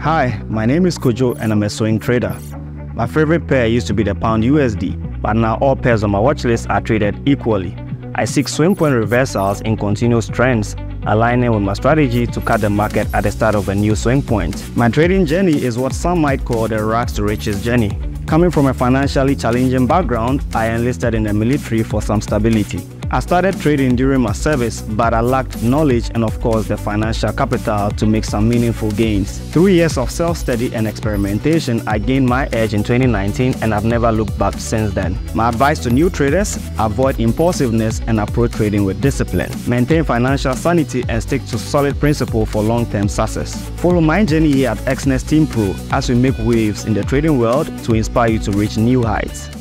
Hi, my name is Kojo and I'm a swing trader. My favorite pair used to be the pound USD, but now all pairs on my watch list are traded equally. I seek swing point reversals in continuous trends, aligning with my strategy to cut the market at the start of a new swing point. My trading journey is what some might call the rags to riches journey. Coming from a financially challenging background, I enlisted in the military for some stability. I started trading during my service, but I lacked knowledge and, of course, the financial capital to make some meaningful gains. Through years of self study and experimentation, I gained my edge in 2019 and I've never looked back since then. My advice to new traders avoid impulsiveness and approach trading with discipline. Maintain financial sanity and stick to solid principles for long term success. Follow my journey here at Exness Team Pro as we make waves in the trading world to inspire you to reach new heights.